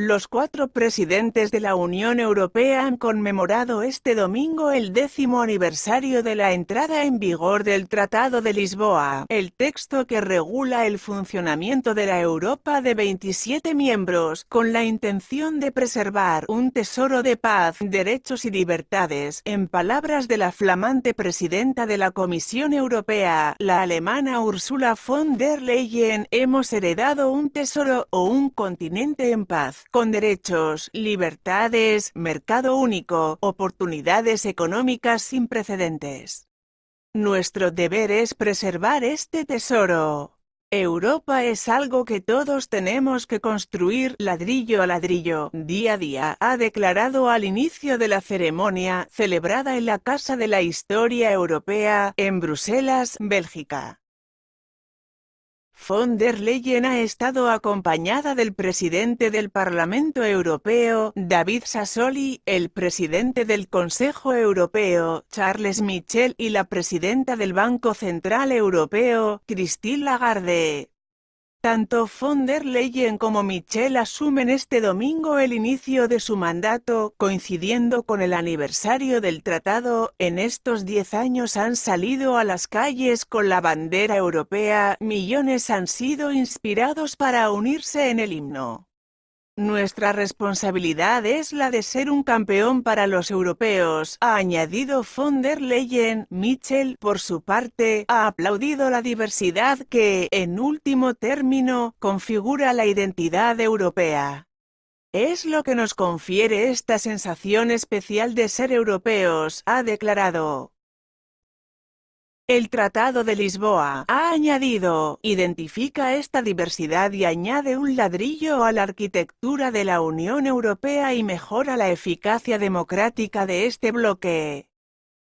Los cuatro presidentes de la Unión Europea han conmemorado este domingo el décimo aniversario de la entrada en vigor del Tratado de Lisboa, el texto que regula el funcionamiento de la Europa de 27 miembros, con la intención de preservar un tesoro de paz, derechos y libertades. En palabras de la flamante presidenta de la Comisión Europea, la alemana Ursula von der Leyen, hemos heredado un tesoro o un continente en paz con derechos, libertades, mercado único, oportunidades económicas sin precedentes. Nuestro deber es preservar este tesoro. Europa es algo que todos tenemos que construir ladrillo a ladrillo, día a día, ha declarado al inicio de la ceremonia celebrada en la Casa de la Historia Europea, en Bruselas, Bélgica. Von der Leyen ha estado acompañada del presidente del Parlamento Europeo, David Sassoli, el presidente del Consejo Europeo, Charles Michel y la presidenta del Banco Central Europeo, Christine Lagarde. Tanto von der Leyen como Michel asumen este domingo el inicio de su mandato, coincidiendo con el aniversario del tratado. En estos diez años han salido a las calles con la bandera europea, millones han sido inspirados para unirse en el himno. Nuestra responsabilidad es la de ser un campeón para los europeos, ha añadido von der Leyen. Mitchell, por su parte, ha aplaudido la diversidad que, en último término, configura la identidad europea. Es lo que nos confiere esta sensación especial de ser europeos, ha declarado. El Tratado de Lisboa, ha añadido, identifica esta diversidad y añade un ladrillo a la arquitectura de la Unión Europea y mejora la eficacia democrática de este bloque.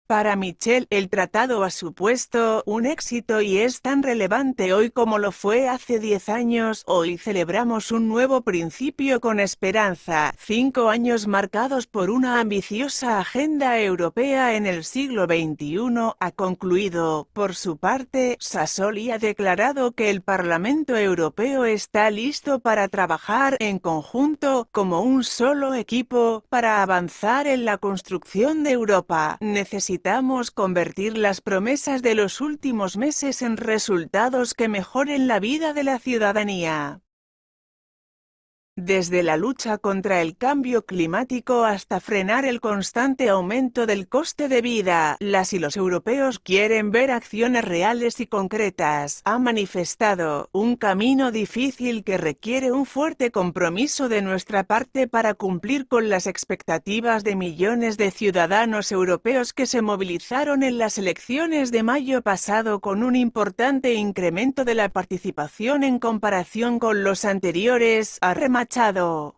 Para Michel, el tratado ha supuesto un éxito y es tan relevante hoy como lo fue hace 10 años. Hoy celebramos un nuevo principio con esperanza, cinco años marcados por una ambiciosa agenda europea en el siglo XXI ha concluido. Por su parte, Sassoli ha declarado que el Parlamento Europeo está listo para trabajar en conjunto como un solo equipo para avanzar en la construcción de Europa. Convertir las promesas de los últimos meses en resultados que mejoren la vida de la ciudadanía. Desde la lucha contra el cambio climático hasta frenar el constante aumento del coste de vida, las y los europeos quieren ver acciones reales y concretas. Ha manifestado un camino difícil que requiere un fuerte compromiso de nuestra parte para cumplir con las expectativas de millones de ciudadanos europeos que se movilizaron en las elecciones de mayo pasado con un importante incremento de la participación en comparación con los anteriores, ha rematado despachado.